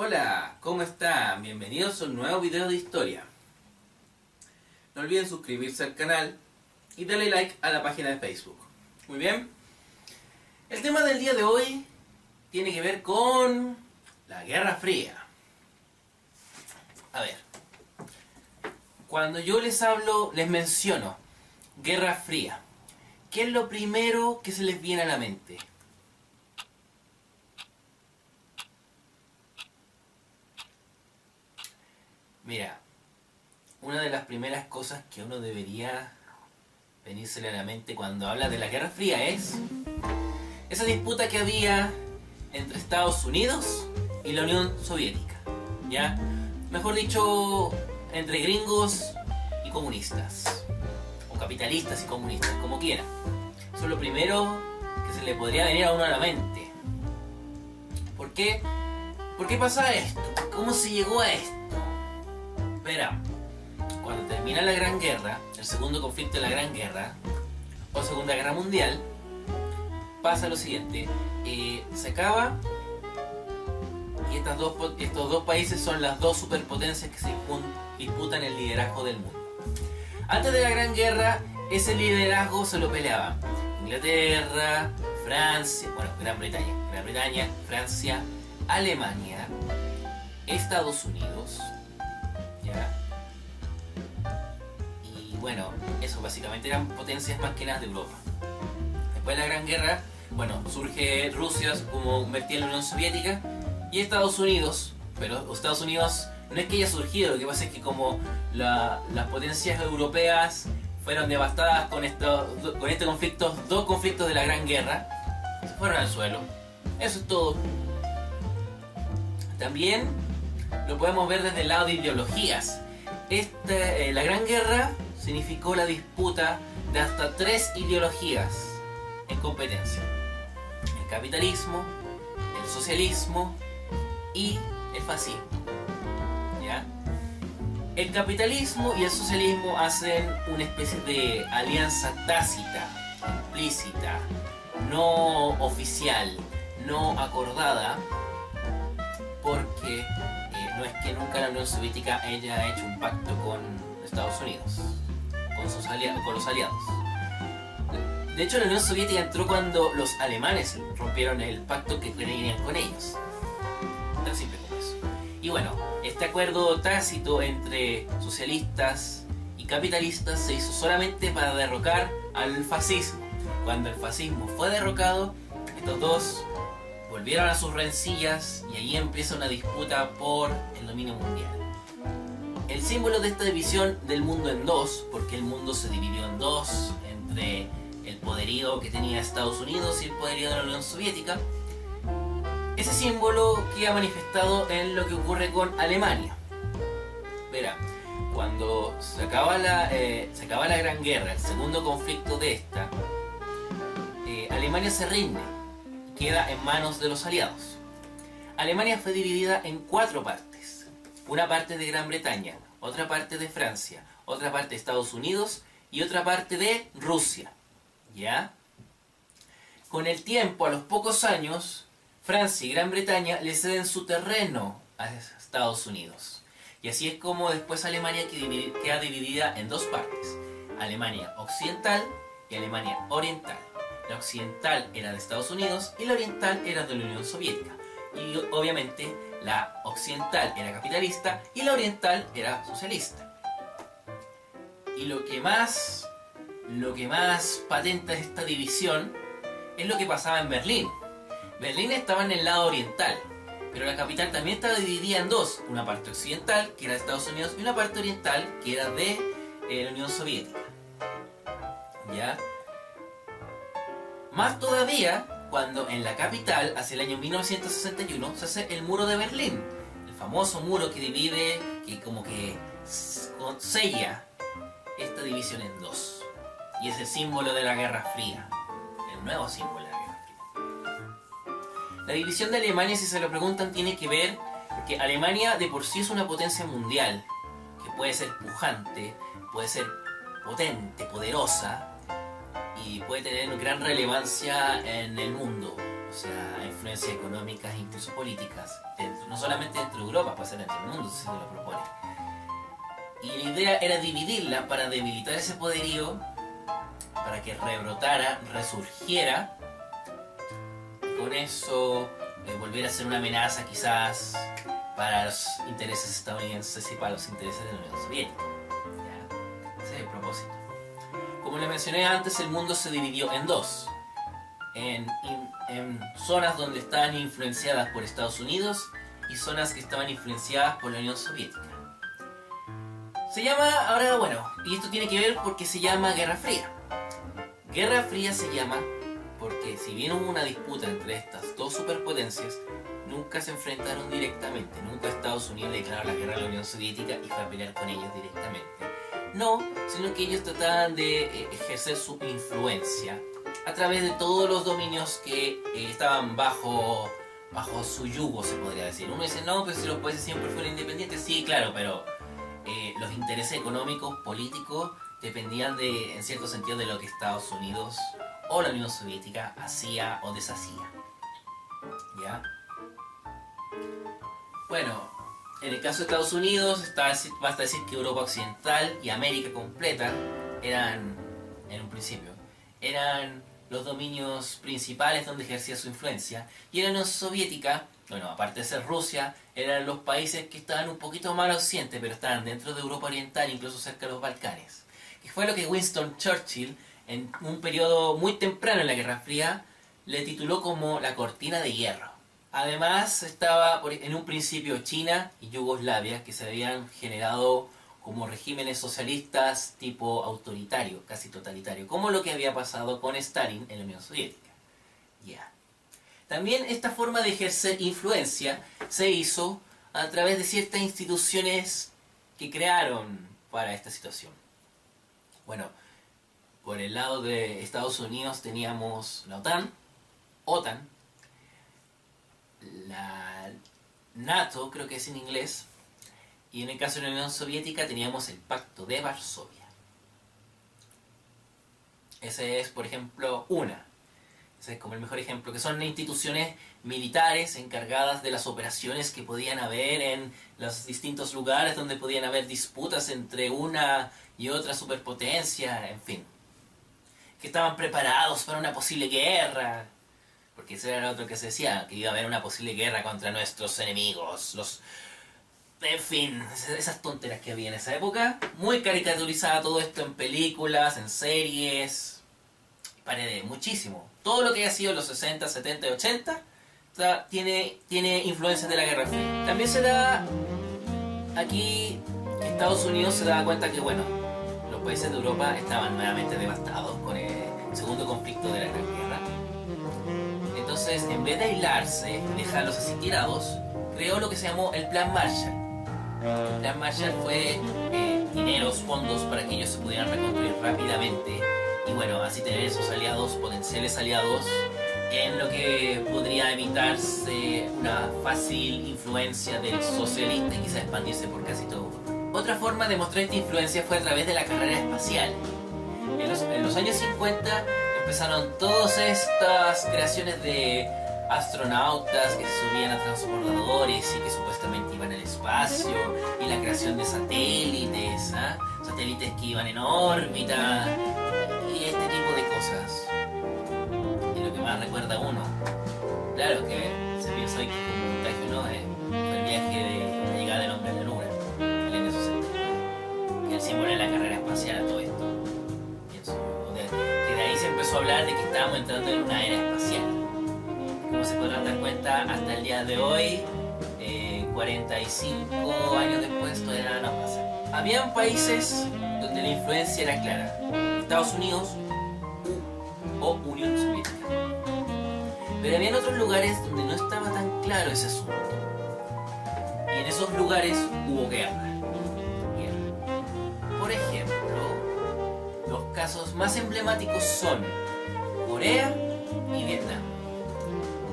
Hola, ¿cómo están? Bienvenidos a un nuevo video de historia. No olviden suscribirse al canal y darle like a la página de Facebook. Muy bien. El tema del día de hoy tiene que ver con la Guerra Fría. A ver, cuando yo les hablo, les menciono Guerra Fría, ¿qué es lo primero que se les viene a la mente? Mira, una de las primeras cosas que uno debería venírsele a la mente cuando habla de la Guerra Fría es esa disputa que había entre Estados Unidos y la Unión Soviética, ¿ya? Mejor dicho, entre gringos y comunistas, o capitalistas y comunistas, como quieran. Eso es lo primero que se le podría venir a uno a la mente. ¿Por qué? ¿Por qué pasa esto? ¿Cómo se llegó a esto? Verá, cuando termina la Gran Guerra, el segundo conflicto de la Gran Guerra, o Segunda Guerra Mundial, pasa lo siguiente, eh, se acaba y estas dos, estos dos países son las dos superpotencias que se disputan el liderazgo del mundo. Antes de la Gran Guerra, ese liderazgo se lo peleaban Inglaterra, Francia, bueno, Gran Bretaña, Gran Bretaña, Francia, Alemania, Estados Unidos, Y bueno, eso básicamente eran potencias más que nada de Europa. Después de la Gran Guerra, bueno, surge Rusia como convertida en la Unión Soviética y Estados Unidos, pero Estados Unidos no es que haya surgido, lo que pasa es que como las potencias europeas fueron devastadas con, estos, con este conflicto, dos conflictos de la Gran Guerra, se fueron al suelo. Eso es todo. También lo podemos ver desde el lado de ideologías. Este, eh, la Gran Guerra significó la disputa de hasta tres ideologías en competencia. El capitalismo, el socialismo y el fascismo. ¿Ya? El capitalismo y el socialismo hacen una especie de alianza tácita, implícita, no oficial, no acordada, porque no es que nunca la Unión Soviética haya hecho un pacto con Estados Unidos, con, sus aliados, con los aliados. De hecho, la Unión Soviética entró cuando los alemanes rompieron el pacto que tenían con ellos. Tan simple como eso. Y bueno, este acuerdo tácito entre socialistas y capitalistas se hizo solamente para derrocar al fascismo. Cuando el fascismo fue derrocado, estos dos volvieron a sus rencillas y ahí empieza una disputa por el dominio mundial. El símbolo de esta división del mundo en dos, porque el mundo se dividió en dos, entre el poderío que tenía Estados Unidos y el poderío de la Unión Soviética, ese símbolo queda manifestado en lo que ocurre con Alemania. Verá, cuando se acaba la, eh, se acaba la Gran Guerra, el segundo conflicto de esta, eh, Alemania se rinde queda en manos de los aliados. Alemania fue dividida en cuatro partes. Una parte de Gran Bretaña, otra parte de Francia, otra parte de Estados Unidos y otra parte de Rusia. ¿Ya? Con el tiempo, a los pocos años, Francia y Gran Bretaña le ceden su terreno a Estados Unidos. Y así es como después Alemania queda dividida en dos partes. Alemania occidental y Alemania oriental. La occidental era de Estados Unidos y la oriental era de la Unión Soviética. Y obviamente la occidental era capitalista y la oriental era socialista. Y lo que más, lo que más patenta esta división es lo que pasaba en Berlín. Berlín estaba en el lado oriental, pero la capital también estaba dividida en dos, una parte occidental, que era de Estados Unidos, y una parte oriental, que era de eh, la Unión Soviética. ¿Ya? Más todavía cuando en la capital, hacia el año 1961, se hace el muro de Berlín. El famoso muro que divide, que como que sella esta división en dos. Y es el símbolo de la Guerra Fría. El nuevo símbolo de la Guerra Fría. La división de Alemania, si se lo preguntan, tiene que ver que Alemania de por sí es una potencia mundial, que puede ser pujante, puede ser potente, poderosa, y puede tener gran relevancia en el mundo. o sea, influencias económicas e incluso políticas, no solamente dentro de Europa, puede ser dentro del mundo si se lo propone. Y la idea era dividirla para debilitar ese poderío, para que rebrotara, resurgiera, con eso eh, volviera a ser una amenaza quizás para los intereses estadounidenses y para los intereses de la Unión Soviética. Como le mencioné antes, el mundo se dividió en dos. En, en, zonas donde estaban influenciadas por Estados Unidos y zonas que estaban influenciadas por la Unión Soviética. Se llama, ahora bueno, y esto tiene que ver porque se llama Guerra Fría. Guerra Fría se llama porque si bien hubo una disputa entre estas dos superpotencias, nunca se enfrentaron directamente, nunca Estados Unidos declaró la guerra a la Unión Soviética y fue a pelear con ellos directamente. No, sino que ellos trataban de eh, ejercer su influencia a través de todos los dominios que eh, estaban bajo, bajo su yugo, se podría decir. Uno dice, no, pero si los países siempre fueron independientes, sí, claro, pero eh, los intereses económicos, políticos, dependían de, en cierto sentido de lo que Estados Unidos o la Unión Soviética hacía o deshacía. ¿Ya? Bueno, en el caso de Estados Unidos, basta decir que Europa Occidental y América completa eran, en un principio, eran los dominios principales donde ejercía su influencia. Y en la Unión Soviética, bueno, aparte de ser Rusia, eran los países que estaban un poquito más al occidente, pero estaban dentro de Europa Oriental, incluso cerca de los Balcanes. Y fue lo que Winston Churchill, en un periodo muy temprano en la Guerra Fría, le tituló como la cortina de hierro. Además, estaba en un principio China y Yugoslavia, que se habían generado como regímenes socialistas tipo autoritario, casi totalitario, como lo que había pasado con Stalin en la Unión Soviética. También esta forma de ejercer influencia se hizo a través de ciertas instituciones que crearon para esta situación. Bueno, por el lado de Estados Unidos teníamos la OTAN, OTAN, la NATO, creo que es en inglés, y en el caso de la Unión Soviética teníamos el Pacto de Varsovia. Ese es, por ejemplo, una. Ese es como el mejor ejemplo, que son instituciones militares encargadas de las operaciones que podían haber en los distintos lugares donde podían haber disputas entre una y otra superpotencia, en fin. Que estaban preparados para una posible guerra, porque ese era otro que se decía, que iba a haber una posible guerra contra nuestros enemigos, los... En fin, esas tonteras que había en esa época. Muy caricaturizada todo esto en películas, en series. Parede, muchísimo. Todo lo que haya sido en los 60, 70 y 80 tiene, tiene influencias de la Guerra Fría. También se da aquí Estados Unidos se da cuenta que, bueno, los países de Europa estaban nuevamente devastados con el segundo conflicto de la Guerra entonces, en vez de aislarse, dejarlos así tirados, creó lo que se llamó el Plan Marshall. El Plan Marshall fue eh, dineros, fondos para que ellos se pudieran reconstruir rápidamente y bueno, así tener esos aliados, potenciales aliados, en lo que podría evitarse una fácil influencia del socialista y quizá expandirse por casi todo Otra forma de mostrar esta influencia fue a través de la carrera espacial. En los, en los años 50 empezaron todas estas creaciones de astronautas que se subían a transbordadores y que supuestamente iban al espacio y la creación de satélites, ¿ah? satélites que iban en órbita entrando en una era espacial. Como se podrán dar cuenta, hasta el día de hoy, 45 eh, años después, todavía no pasa. Habían países donde la influencia era clara. Estados Unidos o Unión Soviética. Pero había otros lugares donde no estaba tan claro ese asunto. Y en esos lugares hubo guerra. Por ejemplo, los casos más emblemáticos son Corea y Vietnam.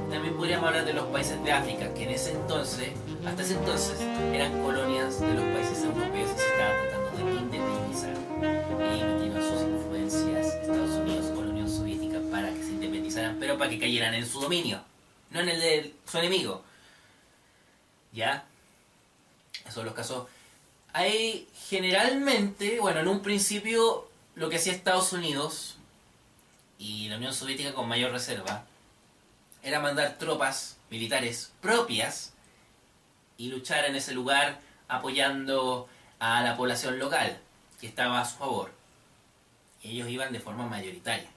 También podríamos hablar de los países de África, que en ese entonces, hasta ese entonces, eran colonias de los países europeos y se estaban tratando de independizar. Y metieron sus influencias Estados Unidos o la Unión Soviética para que se independizaran, pero para que cayeran en su dominio, no en el de su enemigo. ¿Ya? Esos son los casos. Hay generalmente, bueno, en un principio lo que hacía Estados Unidos y la Unión Soviética con mayor reserva era mandar tropas militares propias y luchar en ese lugar apoyando a la población local que estaba a su favor. Y ellos iban de forma mayoritaria.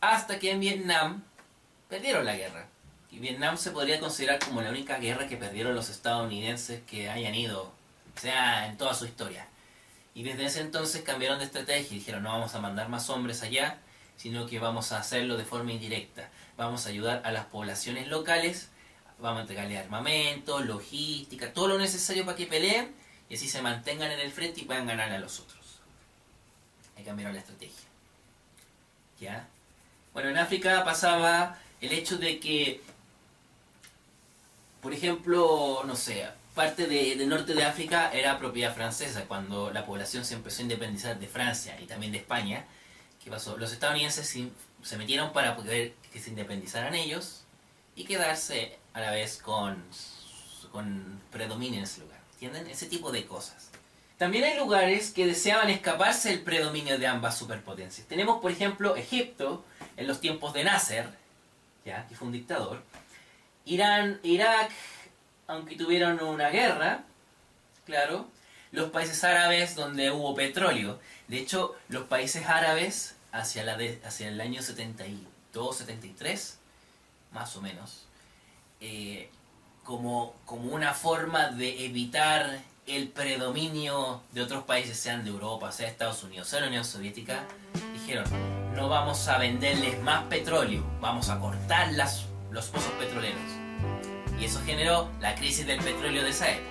Hasta que en Vietnam perdieron la guerra. Y Vietnam se podría considerar como la única guerra que perdieron los estadounidenses que hayan ido, sea, en toda su historia. Y desde ese entonces cambiaron de estrategia y dijeron no vamos a mandar más hombres allá, sino que vamos a hacerlo de forma indirecta. Vamos a ayudar a las poblaciones locales, vamos a entregarle armamento, logística, todo lo necesario para que peleen y así se mantengan en el frente y puedan ganar a los otros. Ahí cambiaron la estrategia. ¿Ya? Bueno, en África pasaba el hecho de que, por ejemplo, no sé, parte del norte de África era propiedad francesa cuando la población se empezó a independizar de Francia y también de España. ¿Qué pasó? Los estadounidenses se metieron para poder que se independizaran ellos y quedarse a la vez con, con predominio en ese lugar. ¿Entienden? Ese tipo de cosas. También hay lugares que deseaban escaparse del predominio de ambas superpotencias. Tenemos, por ejemplo, Egipto, en los tiempos de Nasser, ¿ya? que fue un dictador. Irán, Irak, aunque tuvieron una guerra, claro. Los países árabes donde hubo petróleo. De hecho, los países árabes hacia, el año 72, 73, más o menos, eh, como, como una forma de evitar el predominio de otros países, sean de Europa, sea Estados Unidos, sea la Unión Soviética, dijeron, no vamos a venderles más petróleo, vamos a cortar los pozos petroleros. Y eso generó la crisis del petróleo de esa época.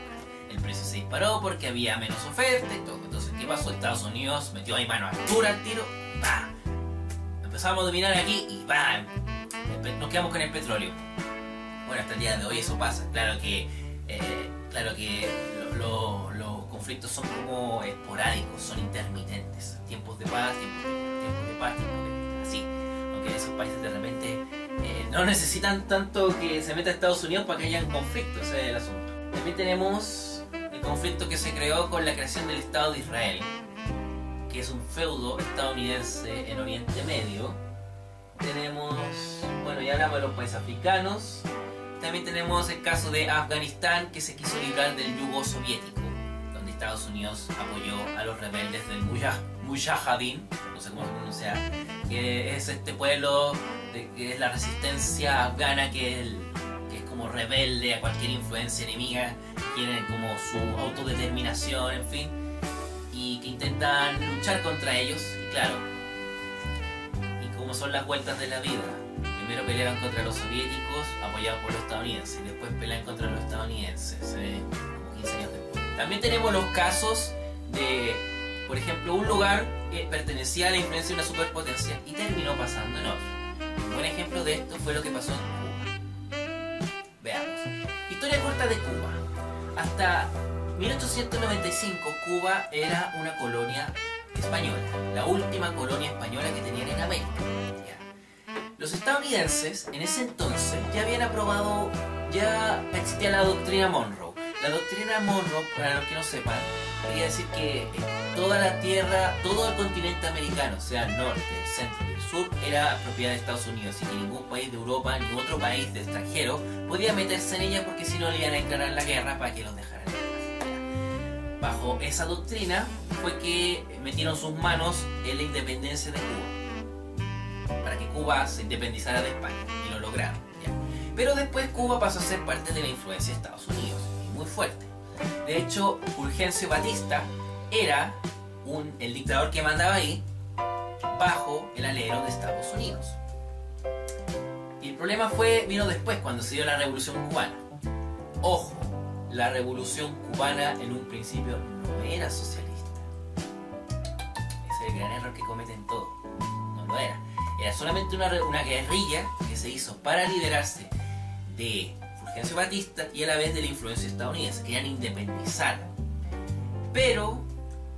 El precio se disparó porque había menos oferta y todo. Entonces, ¿qué pasó? Estados Unidos metió ahí mano altura al tiro, ¡pah! Empezamos a dominar aquí y ¡pam! Nos quedamos con el petróleo. Bueno, hasta el día de hoy eso pasa. Claro que, eh, claro que los conflictos son como esporádicos, son intermitentes. Tiempos de paz, tiempos de, paz, tiempos de así. Aunque esos países de repente eh, no necesitan tanto que se meta Estados Unidos para que haya conflicto, ese es el asunto. También tenemos el conflicto que se creó con la creación del Estado de Israel, que es un feudo estadounidense en Oriente Medio. Tenemos, bueno, ya hablamos de los países africanos, también tenemos el caso de Afganistán que se quiso librar del yugo soviético, donde Estados Unidos apoyó a los rebeldes del Mujahideen, no sé cómo se pronuncia, que es este pueblo que es la resistencia afgana que que es como rebelde a cualquier influencia enemiga, quieren como su autodeterminación, en fin, intentan luchar contra ellos, claro, y como son las vueltas de la vida, primero pelearon contra los soviéticos apoyados por los estadounidenses y después pelean contra los estadounidenses, eh, como 15 años después. También tenemos los casos de, por ejemplo, un lugar que pertenecía a la influencia de una superpotencia y terminó pasando en otro. Un buen ejemplo de esto fue lo que pasó en Cuba. Veamos. Historia corta de Cuba. Hasta 1895 Cuba era una colonia española, la última colonia española que tenían en América. Los estadounidenses en ese entonces ya habían aprobado, ya existía la doctrina Monroe. La doctrina Monroe, para los que no sepan, quería decir que toda la tierra, todo el continente americano, sea el norte, el centro y el sur, era propiedad de Estados Unidos y que ningún país de Europa ni otro país extranjero podía meterse en ella porque si no le iban a declarar la guerra para que los dejaran. Bajo esa doctrina fue que metieron sus manos en la independencia de Cuba para que Cuba se independizara de España y lo lograron. Pero después Cuba pasó a ser parte de la influencia de Estados Unidos, y muy fuerte. De hecho, Fulgencio Batista era el dictador que mandaba ahí bajo el alero de Estados Unidos. Y el problema fue, vino después, cuando se dio la revolución cubana. Ojo, la revolución cubana en un principio no era socialista. Ese es el gran error que cometen todos. No lo era era solamente una, guerrilla que se hizo para liberarse de Fulgencio Batista y a la vez de la influencia estadounidense. Querían independizar. Pero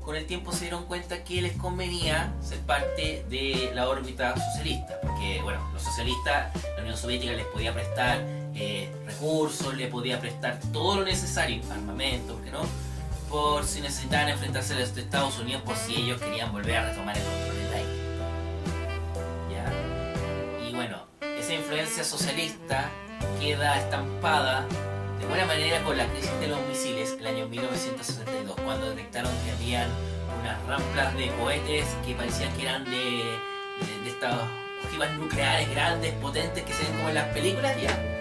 con el tiempo se dieron cuenta que les convenía ser parte de la órbita socialista, porque bueno, los socialistas, la Unión Soviética les podía prestar eh, recursos, les podía prestar todo lo necesario, armamento, ¿por no? Por si necesitaban enfrentarse a los Estados Unidos, por si ellos querían volver a retomar el control del aire. Y bueno, esa influencia socialista queda estampada de buena manera con la crisis de los misiles el año 1962, cuando detectaron que habían unas ramplas de cohetes que parecían que eran de, de, estas ojivas nucleares grandes, potentes, que se ven como en las películas, ya.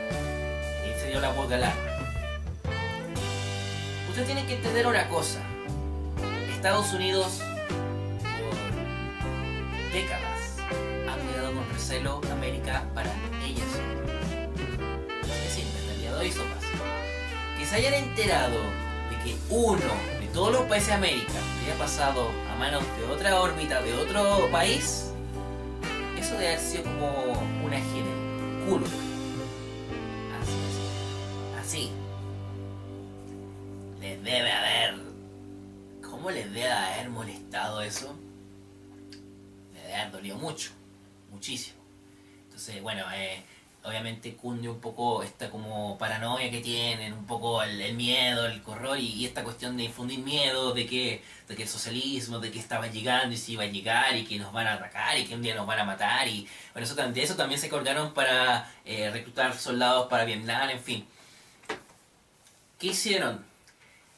La voz de alarma. Ustedes tienen que entender una cosa. Estados Unidos, por décadas, ha cuidado con recelo América para ellas. Es decir, el día de hoy eso pasa que se hayan enterado de que uno de todos los países de América había pasado a manos de otra órbita de otro país, eso debe haber sido como una gira, culo. Eso? Les debe haber dolido mucho, muchísimo. Entonces, bueno, eh obviamente cunde un poco esta como paranoia que tienen, un poco el, miedo, el horror y, esta cuestión de infundir miedo de que, de que el socialismo, de que estaba llegando y se iba a llegar y que nos van a atacar y que un día nos van a matar y bueno, eso, de eso también se colgaron para eh, reclutar soldados para Vietnam, en fin. ¿Qué hicieron?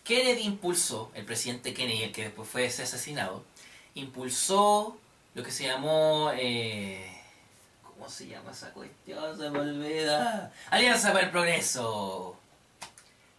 Kennedy impulsó, el presidente Kennedy, el que después fue asesinado, impulsó lo que se llamó... Eh, ¿Cómo se llama esa cuestión? Se me olvida. Alianza para el Progreso.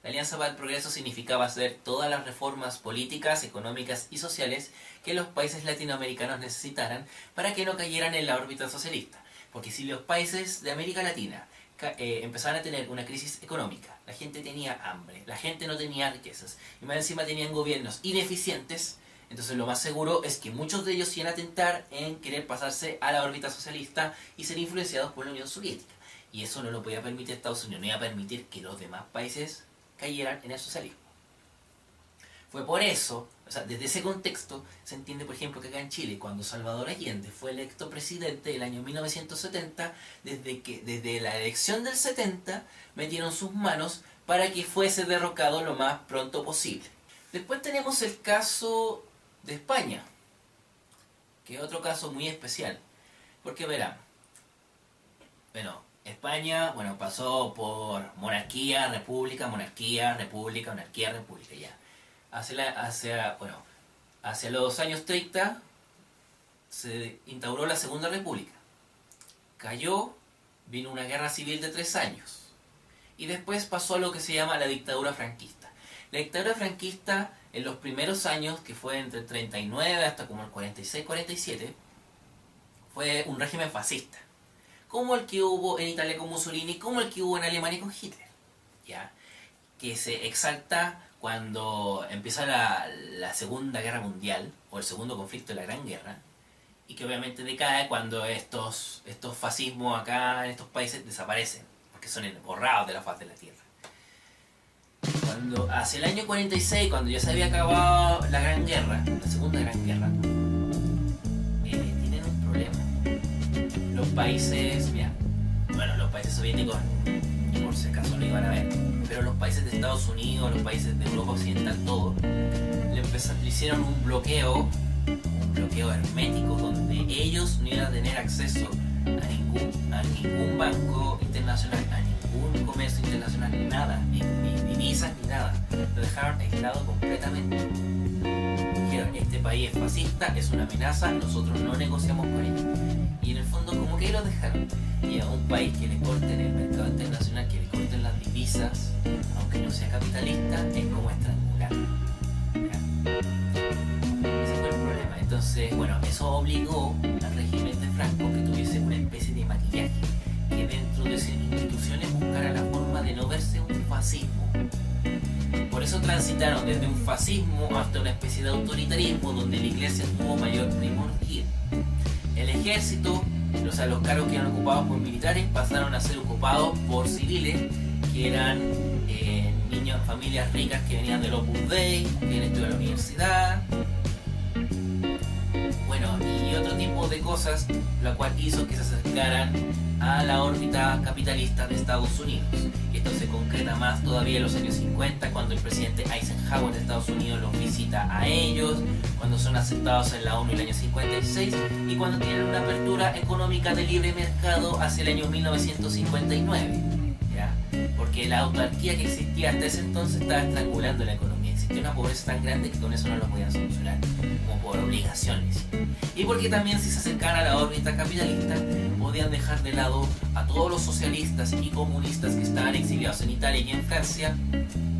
La Alianza para el Progreso significaba hacer todas las reformas políticas, económicas y sociales que los países latinoamericanos necesitaran para que no cayeran en la órbita socialista. Porque si los países de América Latina eh, empezaban a tener una crisis económica, la gente tenía hambre, la gente no tenía riquezas, y más encima tenían gobiernos ineficientes, entonces lo más seguro es que muchos de ellos iban a tentar en querer pasarse a la órbita socialista y ser influenciados por la Unión Soviética. Y eso no lo podía permitir Estados Unidos, no iba a permitir que los demás países cayeran en el socialismo. Fue por eso, o sea, desde ese contexto se entiende, por ejemplo, que acá en Chile, cuando Salvador Allende fue electo presidente el año 1970, desde, que, desde la elección del 70 metieron sus manos para que fuese derrocado lo más pronto posible. Después tenemos el caso de España, que es otro caso muy especial. Porque verán, bueno, España, bueno, pasó por monarquía, república, monarquía, república, monarquía, república, ya. Hacia, bueno, hacia los años 30 se instauró la Segunda República. Cayó, vino una guerra civil de tres años. Y después pasó a lo que se llama la dictadura franquista. La dictadura franquista en los primeros años, que fue entre el 39 hasta como el 46-47, fue un régimen fascista. Como el que hubo en Italia con Mussolini, como el que hubo en Alemania con Hitler. ¿ya? Que se exalta cuando empieza la, Segunda Guerra Mundial, o el segundo conflicto de la Gran Guerra, y que obviamente decae cuando estos, estos fascismos acá en estos países desaparecen, porque son borrados de la faz de la Tierra. Cuando hacia el año 46, cuando ya se había acabado la Gran Guerra, la Segunda Gran Guerra, eh, tienen un problema. Los países, mira, bueno, los países soviéticos, por si acaso lo iban a ver, pero los países de Estados Unidos, los países de Europa Occidental, todo, le, hicieron un bloqueo, un bloqueo hermético, donde ellos no iban a tener acceso a ningún, banco internacional, a ningún comercio internacional, nada, divisas ni nada. Lo dejaron aislado completamente. Dijeron, este país es fascista, es una amenaza, nosotros no negociamos con ellos. Y en el fondo, como que lo dejaron. Y a un país que le corten el mercado internacional, que le corten las divisas, aunque no sea capitalista, es como estrangular. Ese fue el problema. Entonces, bueno, eso obligó al régimen de Franco que tuviese una especie de maquillaje que dentro de sus instituciones buscara la forma de no verse un fascismo. Eso transitaron desde un fascismo hasta una especie de autoritarismo donde la iglesia tuvo mayor primordial. El ejército, o sea, los cargos que eran ocupados por militares pasaron a ser ocupados por civiles que eran eh, niños, familias ricas que venían del Opus Dei, que habían estudiado la universidad, bueno, y otro tipo de cosas, la cual hizo que se acercaran a la órbita capitalista de Estados Unidos. Esto se concreta más todavía en los años 50, cuando el presidente Eisenhower de Estados Unidos los visita a ellos, cuando son aceptados en la ONU en el año 56 y cuando tienen una apertura económica de libre mercado hacia el año 1959. ¿ya? Porque la autarquía que existía hasta ese entonces estaba estrangulando la economía existía una pobreza tan grande que con eso no lo podían solucionar, como por obligaciones. Y porque también si se acercaban a la órbita capitalista, podían dejar de lado a todos los socialistas y comunistas que estaban exiliados en Italia y en Francia,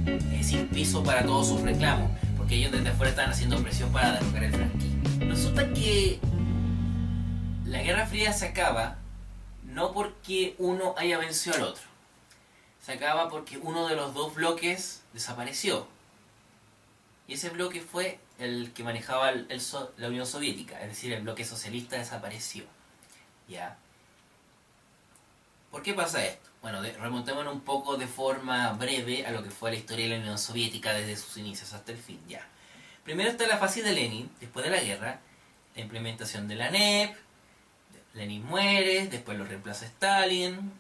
eh, sin piso para todos sus reclamos, porque ellos desde afuera estaban haciendo presión para derrocar el franquismo. Resulta que la Guerra Fría se acaba no porque uno haya vencido al otro, se acaba porque uno de los dos bloques desapareció. Y ese bloque fue el que manejaba la Unión Soviética, es decir, el bloque socialista desapareció. ¿Ya? ¿Por qué pasa esto? Bueno, remontémonos un poco de forma breve a lo que fue la historia de la Unión Soviética desde sus inicios hasta el fin. Ya. Primero está la fase de Lenin, después de la guerra, la implementación de la NEP, Lenin muere, después lo reemplaza Stalin,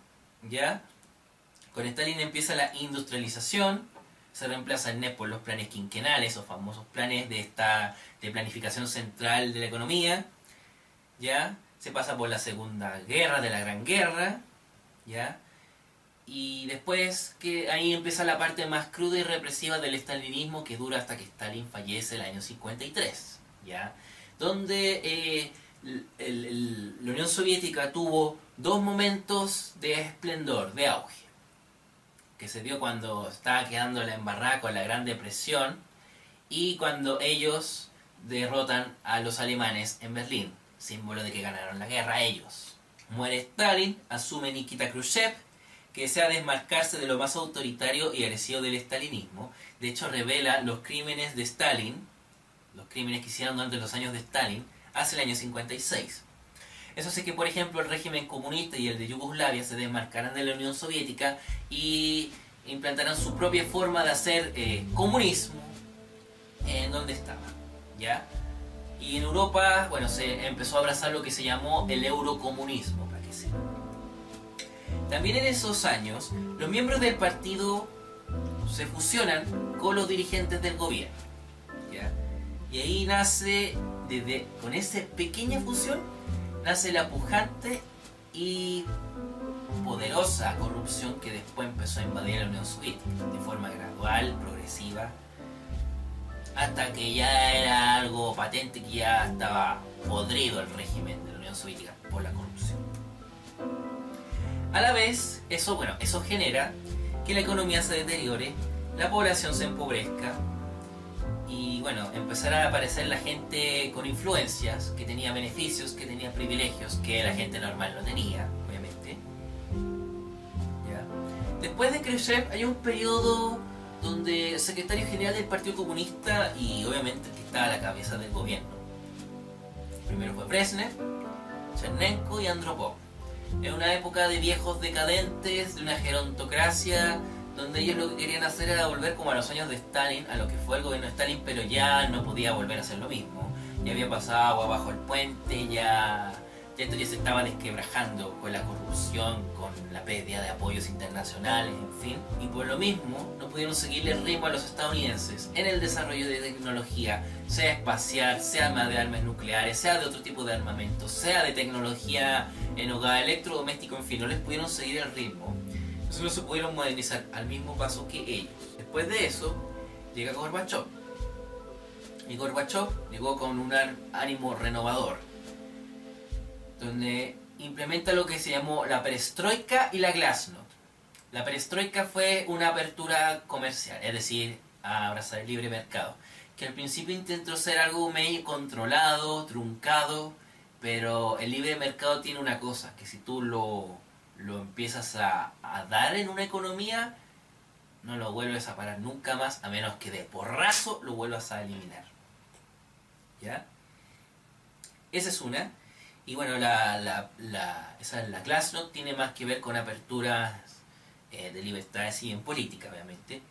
¿ya? Con Stalin empieza la industrialización, se reemplaza el NEP por los planes quinquenales o famosos planes de esta de planificación central de la economía, ¿ya? Se pasa por la Segunda Guerra, de la Gran Guerra, ¿ya? Y después que ahí empieza la parte más cruda y represiva del estalinismo que dura hasta que Stalin fallece el año 53, ¿ya? Donde eh, la Unión Soviética tuvo dos momentos de esplendor, de auge que se dio cuando estaba quedando la embarrada con la Gran Depresión y cuando ellos derrotan a los alemanes en Berlín, símbolo de que ganaron la guerra ellos. Muere Stalin, asume Nikita Khrushchev, que desea desmarcarse de lo más autoritario y agresivo del stalinismo. De hecho, revela los crímenes de Stalin, los crímenes que hicieron durante los años de Stalin, hace el año 56. Eso hace que, por ejemplo, el régimen comunista y el de Yugoslavia se desmarcaran de la Unión Soviética y implantaran su propia forma de hacer eh, comunismo en donde estaba, ¿ya? Y en Europa, bueno, se empezó a abrazar lo que se llamó el eurocomunismo, para que sea. También en esos años, los miembros del partido se fusionan con los dirigentes del gobierno, ¿ya? Y ahí nace, desde, con esa pequeña fusión, nace la pujante y poderosa corrupción que después empezó a invadir la Unión Soviética de forma gradual, progresiva, hasta que ya era algo patente que ya estaba podrido el régimen de la Unión Soviética por la corrupción. A la vez, eso, bueno, eso genera que la economía se deteriore, la población se empobrezca, y bueno, empezará a aparecer la gente con influencias, que tenía beneficios, que tenía privilegios, que la gente normal no tenía, obviamente. Después de Khrushchev hay un periodo donde el secretario general del Partido Comunista y obviamente el que estaba a la cabeza del gobierno. Primero fue Brezhnev, Chernenko y Andropov. Es una época de viejos decadentes, de una gerontocracia donde ellos lo que querían hacer era volver como a los años de Stalin, a lo que fue el gobierno de Stalin, pero ya no podía volver a hacer lo mismo. Ya había pasado agua bajo el puente, ya, esto ya se estaba desquebrajando con la corrupción, con la pérdida de apoyos internacionales, en fin. Y por lo mismo no pudieron seguirle ritmo a los estadounidenses en el desarrollo de tecnología, sea espacial, sea de armas nucleares, sea de otro tipo de armamento, sea de tecnología en hogar, electrodoméstico, en fin, no les pudieron seguir el ritmo no se pudieron modernizar al mismo paso que ellos. Después de eso, llega Gorbachev. Y Gorbachev llegó con un ánimo renovador, donde implementa lo que se llamó la perestroika y la glasnost. La perestroika fue una apertura comercial, es decir, a abrazar el libre mercado, que al principio intentó ser algo medio controlado, truncado, pero el libre mercado tiene una cosa, que si tú lo lo empiezas a, dar en una economía, no lo vuelves a parar nunca más, a menos que de porrazo lo vuelvas a eliminar. ¿Ya? Esa es una. Y bueno, la, la, la, esa, la no tiene más que ver con aperturas eh, de libertades y en política, obviamente.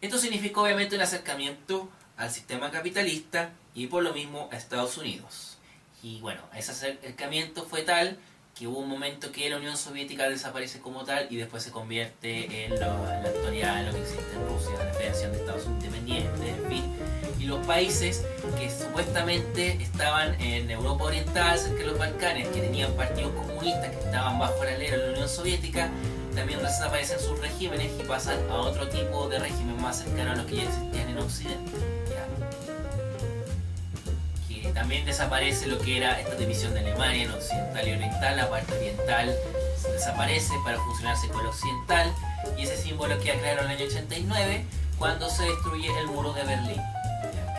Esto significó obviamente un acercamiento al sistema capitalista y por lo mismo a Estados Unidos. Y bueno, ese acercamiento fue tal que hubo un momento que la Unión Soviética desaparece como tal y después se convierte en, la actualidad en lo que existe en Rusia, la Federación de Estados Independientes, en fin. Y los países que supuestamente estaban en Europa Oriental, cerca de los Balcanes, que tenían partidos comunistas que estaban bajo la ley de la Unión Soviética, también desaparecen sus regímenes y pasan a otro tipo de régimen más cercano a los que ya existían en Occidente. También desaparece lo que era esta división de Alemania en occidental y oriental, la parte oriental desaparece para fusionarse con la occidental y ese símbolo queda claro en el año 89 cuando se destruye el muro de Berlín.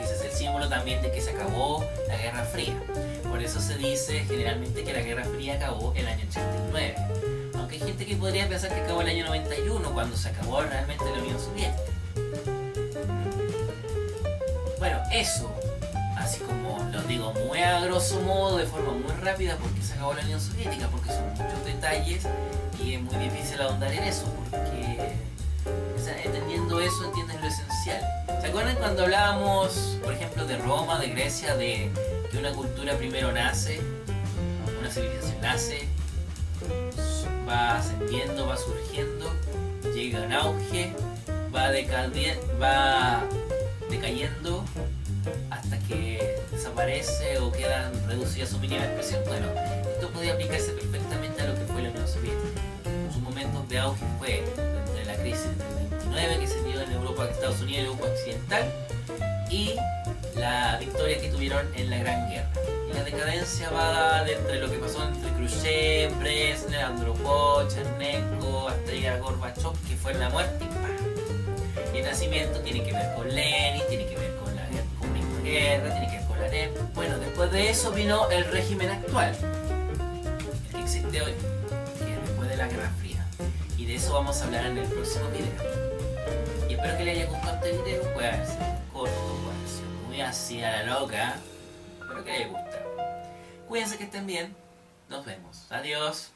Ese es el símbolo también de que se acabó la Guerra Fría. Por eso se dice generalmente que la Guerra Fría acabó el año 89 hay gente que podría pensar que acabó el año 91, cuando se acabó realmente la Unión Soviética. Bueno, eso, así como lo digo muy a grosso modo, de forma muy rápida, porque se acabó la Unión Soviética, porque son muchos detalles y es muy difícil ahondar en eso, porque entendiendo eso entiendes lo esencial. ¿Se acuerdan cuando hablábamos, por ejemplo, de Roma, de Grecia, de que una cultura primero nace, una civilización nace, va ascendiendo, va surgiendo, llega en auge, va, va decayendo desaparece o quedan reducidas su mínima expresión. Bueno, esto podía aplicarse perfectamente a lo que fue la Unión Soviética. Sus momentos de auge fue entre la crisis del 29 que se dio en Europa, Estados Unidos y Europa Occidental y la victoria que tuvieron en la Gran Guerra la decadencia va de entre lo que pasó entre Khrushchev, Brezhnev, Andropov, Chernenko, hasta llegar a Gorbachev, que fue la muerte y el nacimiento tiene que ver con Lenin, tiene que ver con la guerra, tiene que ver con la Bueno, después de eso vino el régimen actual, el que existe hoy, que es después de la Guerra Fría. Y de eso vamos a hablar en el próximo video. Y espero que les haya gustado este video, puede haber corto, puede haber muy así a la loca, pero que les guste. Cuídense que estén bien. Nos vemos. Adiós.